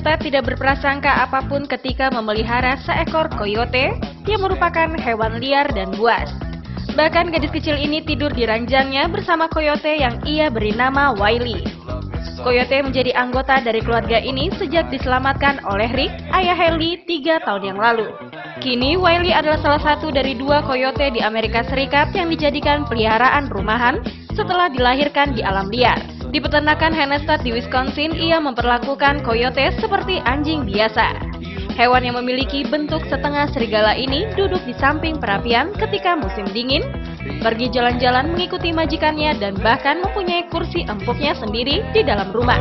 tidak berprasangka apa pun ketika memelihara seekor koyote yang merupakan hewan liar dan buas. Bahkan gadis kecil ini tidur di ranjangnya bersama koyote yang ia beri nama Wiley. Koyote menjadi anggota dari keluarga ini sejak diselamatkan oleh Rick, ayah Haley, tiga tahun yang lalu. Kini, Wiley adalah salah satu dari dua koyote di Amerika Serikat yang dijadikan peliharaan rumahan setelah dilahirkan di alam liar. Di peternakan Hennestad di Wisconsin, ia memperlakukan koyote seperti anjing biasa. Hewan yang memiliki bentuk setengah serigala ini duduk di samping perapian ketika musim dingin, pergi jalan-jalan mengikuti majikannya dan bahkan mempunyai kursi empuknya sendiri di dalam rumah.